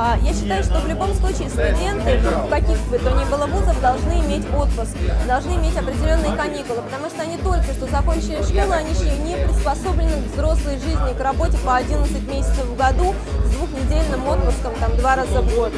А, я считаю, что в любом случае студенты, в каких бы то ни было вузов, должны иметь отпуск, должны иметь определенные каникулы, потому что они только что закончили школу, они еще не приспособлены к взрослой жизни, к работе по 11 месяцев в году с двухнедельным отпуском там два раза в год.